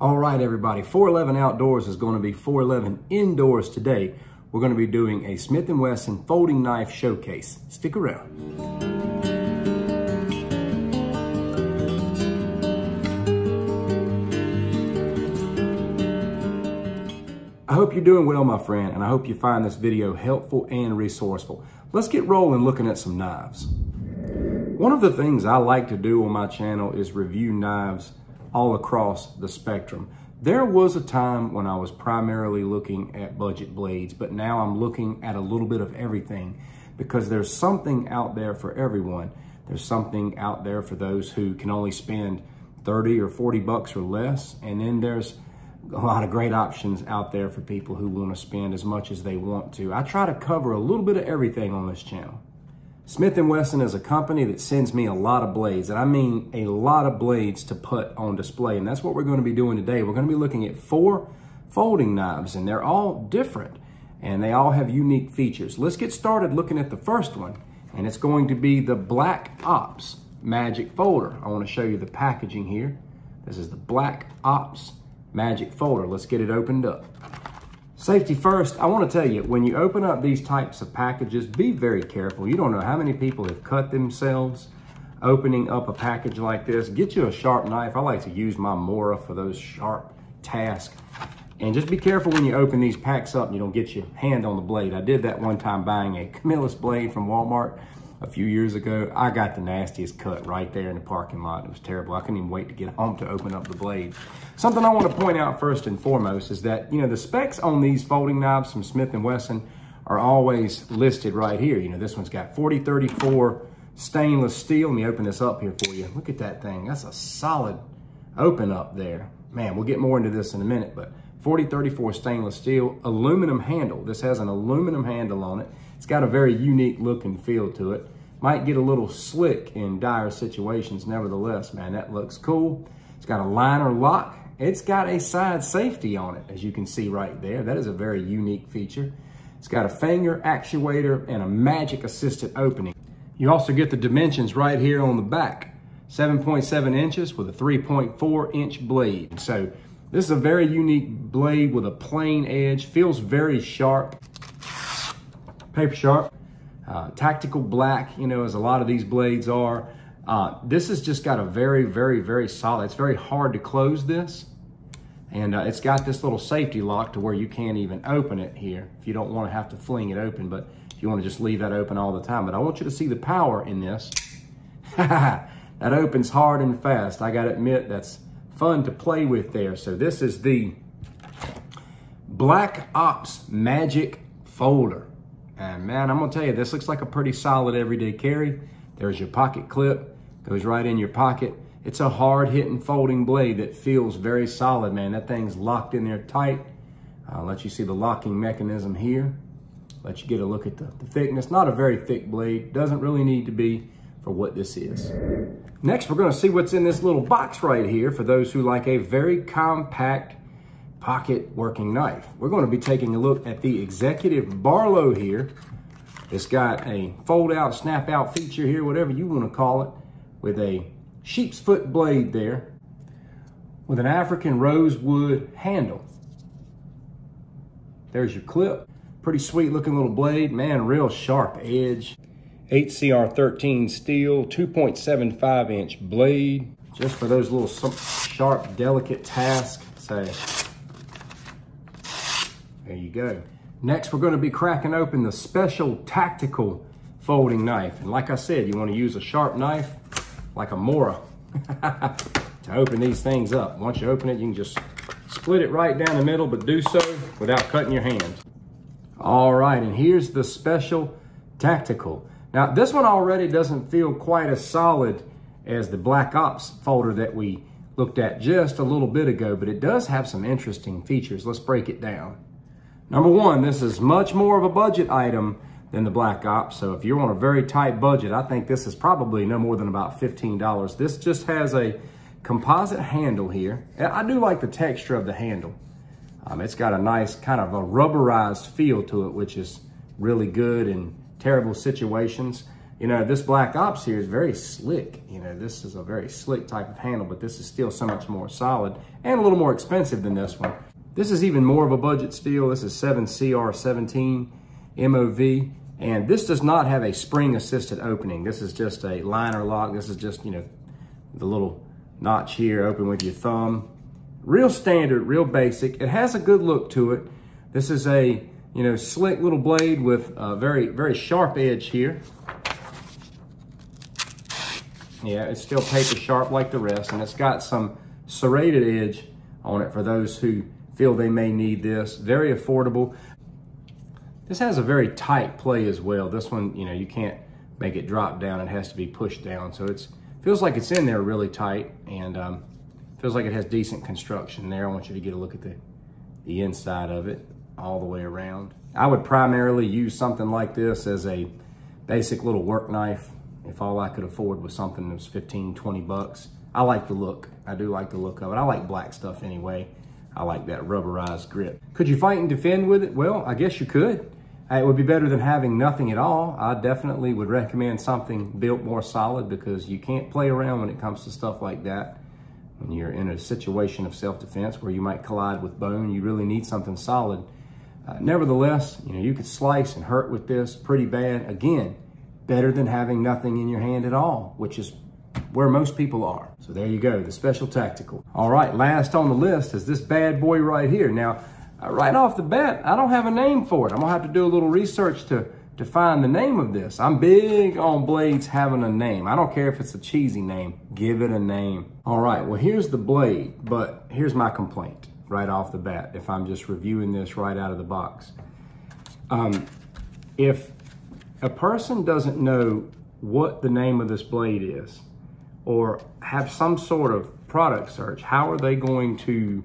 All right, everybody, 411 Outdoors is going to be 411 Indoors today. We're going to be doing a Smith & Wesson folding knife showcase. Stick around. I hope you're doing well, my friend, and I hope you find this video helpful and resourceful. Let's get rolling looking at some knives. One of the things I like to do on my channel is review knives all across the spectrum. There was a time when I was primarily looking at budget blades, but now I'm looking at a little bit of everything because there's something out there for everyone. There's something out there for those who can only spend 30 or 40 bucks or less. And then there's a lot of great options out there for people who want to spend as much as they want to. I try to cover a little bit of everything on this channel. Smith & Wesson is a company that sends me a lot of blades, and I mean a lot of blades to put on display, and that's what we're going to be doing today. We're going to be looking at four folding knives, and they're all different, and they all have unique features. Let's get started looking at the first one, and it's going to be the Black Ops Magic Folder. I want to show you the packaging here. This is the Black Ops Magic Folder. Let's get it opened up. Safety first, I wanna tell you, when you open up these types of packages, be very careful. You don't know how many people have cut themselves opening up a package like this. Get you a sharp knife. I like to use my Mora for those sharp tasks. And just be careful when you open these packs up and you don't get your hand on the blade. I did that one time buying a Camillus blade from Walmart a few years ago. I got the nastiest cut right there in the parking lot. It was terrible. I couldn't even wait to get home to open up the blade. Something I want to point out first and foremost is that, you know, the specs on these folding knives from Smith & Wesson are always listed right here. You know, this one's got 4034 stainless steel. Let me open this up here for you. Look at that thing. That's a solid open up there. Man, we'll get more into this in a minute, but 4034 stainless steel, aluminum handle. This has an aluminum handle on it. It's got a very unique look and feel to it. Might get a little slick in dire situations. Nevertheless, man, that looks cool. It's got a liner lock. It's got a side safety on it, as you can see right there. That is a very unique feature. It's got a finger actuator and a magic assisted opening. You also get the dimensions right here on the back. 7.7 inches with a 3.4 inch blade. So this is a very unique blade with a plain edge, feels very sharp, paper sharp. Uh, tactical black, you know, as a lot of these blades are. Uh, this has just got a very, very, very solid. It's very hard to close this. And uh, it's got this little safety lock to where you can't even open it here if you don't want to have to fling it open, but if you want to just leave that open all the time. But I want you to see the power in this. that opens hard and fast. I got to admit, that's fun to play with there. So this is the Black Ops Magic Folder. And man, I'm gonna tell you, this looks like a pretty solid everyday carry. There's your pocket clip, goes right in your pocket. It's a hard hitting folding blade that feels very solid, man. That thing's locked in there tight. I'll let you see the locking mechanism here. Let you get a look at the, the thickness. Not a very thick blade, doesn't really need to be for what this is. Next, we're gonna see what's in this little box right here for those who like a very compact pocket working knife. We're gonna be taking a look at the Executive Barlow here. It's got a fold out, snap out feature here, whatever you wanna call it, with a sheep's foot blade there, with an African rosewood handle. There's your clip. Pretty sweet looking little blade, man, real sharp edge. HCR13 steel, 2.75 inch blade, just for those little sharp, delicate tasks. So there you go. Next, we're gonna be cracking open the special tactical folding knife. And like I said, you wanna use a sharp knife like a Mora to open these things up. Once you open it, you can just split it right down the middle, but do so without cutting your hands. All right, and here's the special tactical. Now, this one already doesn't feel quite as solid as the Black Ops folder that we looked at just a little bit ago, but it does have some interesting features. Let's break it down. Number one, this is much more of a budget item than the Black Ops. So if you're on a very tight budget, I think this is probably no more than about $15. This just has a composite handle here. I do like the texture of the handle. Um, it's got a nice kind of a rubberized feel to it, which is really good in terrible situations. You know, this Black Ops here is very slick. You know, this is a very slick type of handle, but this is still so much more solid and a little more expensive than this one. This is even more of a budget steel. This is 7CR17 MOV, and this does not have a spring assisted opening. This is just a liner lock. This is just, you know, the little notch here, open with your thumb. Real standard, real basic. It has a good look to it. This is a, you know, slick little blade with a very, very sharp edge here. Yeah, it's still paper sharp like the rest, and it's got some serrated edge on it for those who feel they may need this. Very affordable. This has a very tight play as well. This one, you know, you can't make it drop down. It has to be pushed down. So it's feels like it's in there really tight and um, feels like it has decent construction there. I want you to get a look at the, the inside of it all the way around. I would primarily use something like this as a basic little work knife if all I could afford was something that was 15, 20 bucks. I like the look. I do like the look of it. I like black stuff anyway. I like that rubberized grip. Could you fight and defend with it? Well, I guess you could. It would be better than having nothing at all. I definitely would recommend something built more solid because you can't play around when it comes to stuff like that. When you're in a situation of self-defense where you might collide with bone, you really need something solid. Uh, nevertheless, you know, you could slice and hurt with this pretty bad. Again, better than having nothing in your hand at all, which is where most people are. So there you go, the special tactical. All right, last on the list is this bad boy right here. Now, uh, right off the bat, I don't have a name for it. I'm gonna have to do a little research to, to find the name of this. I'm big on blades having a name. I don't care if it's a cheesy name, give it a name. All right, well, here's the blade, but here's my complaint right off the bat if I'm just reviewing this right out of the box. Um, if a person doesn't know what the name of this blade is or have some sort of product search, how are they going to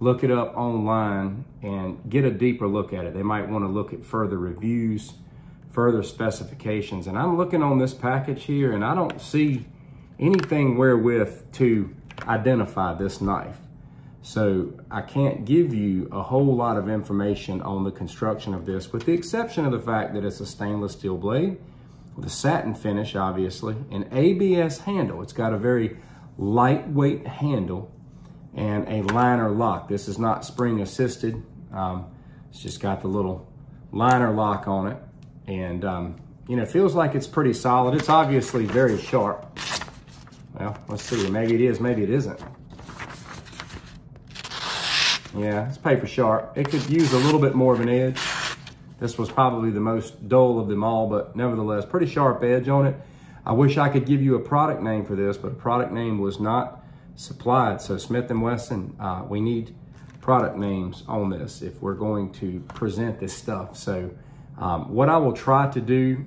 look it up online and get a deeper look at it? They might want to look at further reviews, further specifications. And I'm looking on this package here and I don't see anything wherewith to identify this knife. So I can't give you a whole lot of information on the construction of this, with the exception of the fact that it's a stainless steel blade with a satin finish, obviously, an ABS handle. It's got a very lightweight handle and a liner lock. This is not spring assisted. Um, it's just got the little liner lock on it. And, um, you know, feels like it's pretty solid. It's obviously very sharp. Well, let's see. Maybe it is, maybe it isn't. Yeah, it's paper sharp. It could use a little bit more of an edge. This was probably the most dull of them all, but nevertheless, pretty sharp edge on it. I wish I could give you a product name for this, but a product name was not supplied. So Smith & Wesson, uh, we need product names on this if we're going to present this stuff. So um, what I will try to do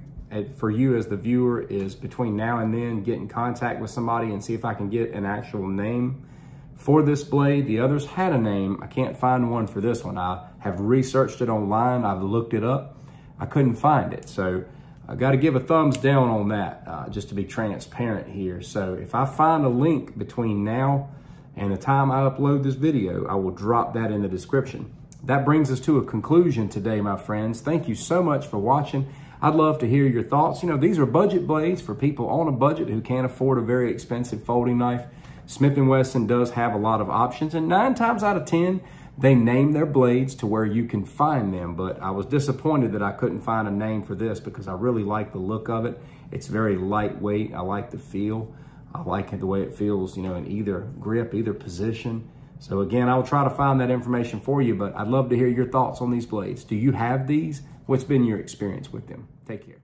for you as the viewer is between now and then get in contact with somebody and see if I can get an actual name for this blade. The others had a name. I can't find one for this one. I have researched it online. I've looked it up. I couldn't find it. So I got to give a thumbs down on that uh, just to be transparent here. So if I find a link between now and the time I upload this video, I will drop that in the description. That brings us to a conclusion today, my friends. Thank you so much for watching. I'd love to hear your thoughts. You know, these are budget blades for people on a budget who can't afford a very expensive folding knife. Smith & Wesson does have a lot of options, and nine times out of 10, they name their blades to where you can find them, but I was disappointed that I couldn't find a name for this because I really like the look of it. It's very lightweight. I like the feel. I like the way it feels, you know, in either grip, either position. So again, I'll try to find that information for you, but I'd love to hear your thoughts on these blades. Do you have these? What's been your experience with them? Take care.